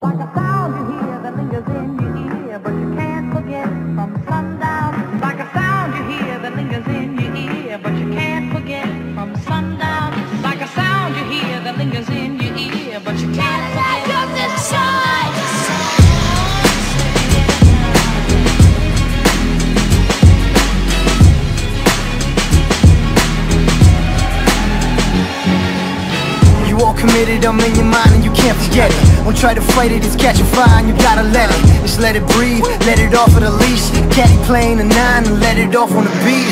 Like a sound you hear that lingers in your ear, but you You all committed, I'm in your mind and you can't forget it. Don't try to fight it, it's catching fire and you gotta let it. Just let it breathe, let it off of the leash. Caddy playing a nine and let it off on the beat.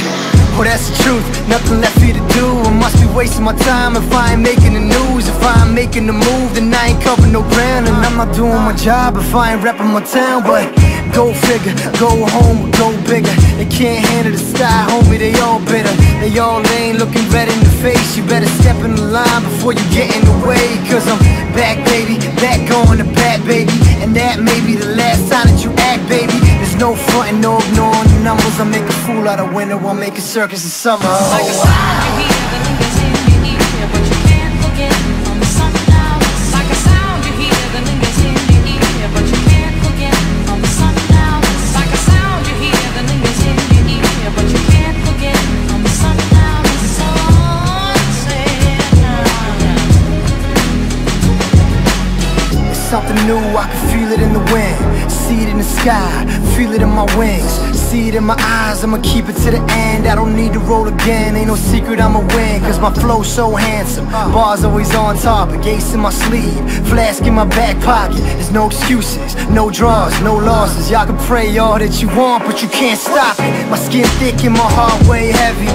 Oh that's the truth, nothing left for you to do. I must be wasting my time if I ain't making the news. If I ain't making the move, then I ain't covering no ground. And I'm not doing my job if I ain't repping my town. But go figure, go home, go bigger. They can't handle the style, homie, they all bitter. They all lame, looking before you get in the way Cause I'm back, baby, back on the back, baby. And that may be the last time that you act, baby. There's no fronting, no ignoring the numbers. I make a fool out of winter, I'll make a circus in summer. Oh, sound It's something new, I could feel it in the wind. See it in the sky, feel it in my wings. See it in my eyes, I'ma keep it to the end. I don't need to roll again, ain't no secret I'ma win. Cause my flow's so handsome Bars always on topic, ace in my sleeve. Flask in my back pocket There's no excuses, no draws, no losses. Y'all can pray all that you want, but you can't stop it. My skin thick and my heart way heavy.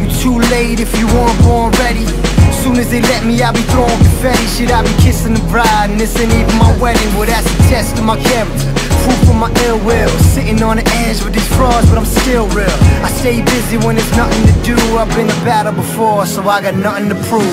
You too late if you weren't born ready Soon as they let me, I be throwing confetti Shit, I be kissing the bride. And this ain't even my wedding Well, that's a test of my character. Proof of my ill will. Sitting on the edge with these frauds But I'm still real. I stay busy when there's nothing to do. I've been to battle before So I got nothing to prove. A